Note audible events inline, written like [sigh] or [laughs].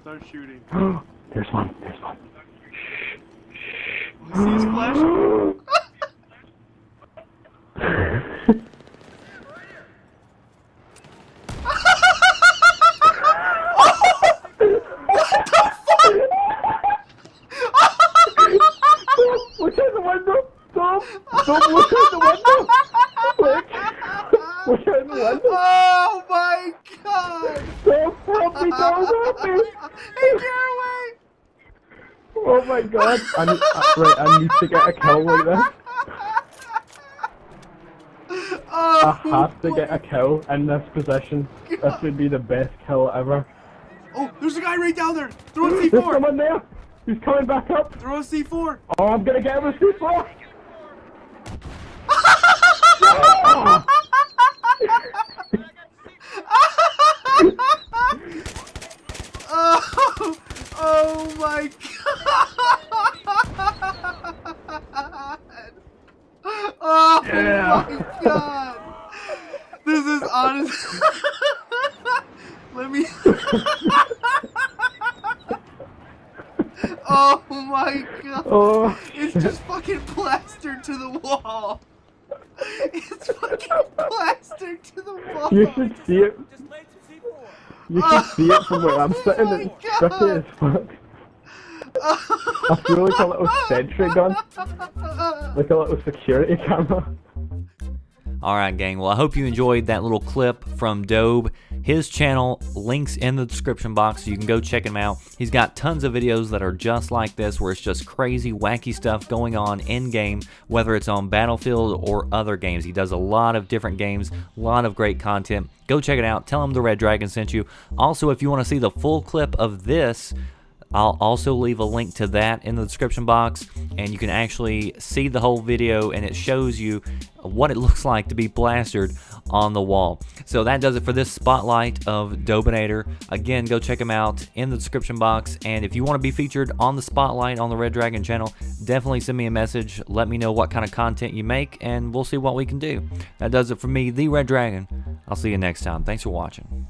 Start shooting. [gasps] there's one. There's one. You see his flash? [laughs] Look out the window! Tom! Tom, look out the window! Look! Look out the window! Oh my god! Tom, help me, [laughs] Tom, help me! Hey, away! Oh my god! I need, uh, right, I need to get a kill like this. I Oh, have to get a kill in this position. This would be the best kill ever. oh, there's a guy right down there. Throw a There's C4. someone there! He's coming back up! Throw a C4. Oh, I'm gonna get him with C4! My [laughs] god! Oh Yeah. my god! This is honest. [laughs] Let me. [laughs] oh my god! Oh, It's just fucking plastered to the wall. It's fucking plastered to the wall. you should see it. Oh you should see it from where I'm Oh sitting. my It's trippy as fuck. I feel like a little sentry gun. Like a little security camera. Alright, gang. Well, I hope you enjoyed that little clip from Dobe. His channel, links in the description box, so you can go check him out. He's got tons of videos that are just like this, where it's just crazy, wacky stuff going on in game, whether it's on Battlefield or other games. He does a lot of different games, a lot of great content. Go check it out. Tell him the Red Dragon sent you. Also, if you want to see the full clip of this, I'll also leave a link to that in the description box and you can actually see the whole video and it shows you what it [laughs] looks like to be plastered on the wall. So that does it for this spotlight of Dobinator. Again, go check him out in the description box and if you want to be featured on the spotlight on the Red Dragon channel, definitely send me a message. Let me know what kind of content you make and we'll see what we can do. That does it for me, the Red Dragon. I'll see you next time. Thanks for watching.